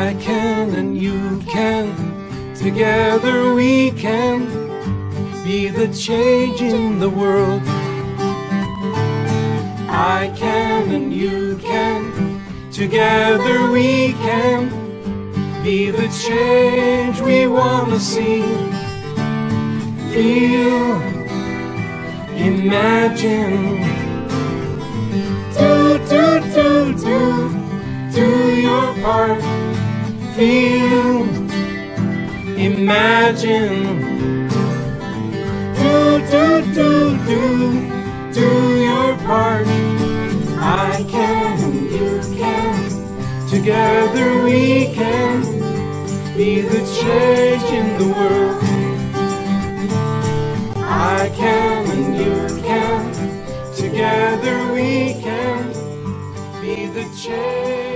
I can and you can. Together we can be the change in the world. I can and you can. Together we can be the change we want to see. Feel, imagine. Do, do, do, do, do your part. Feel, imagine. Do, do, do, do, do your part. I can you can. Together we can be the change in the world. I can and you can. Together we can be the change.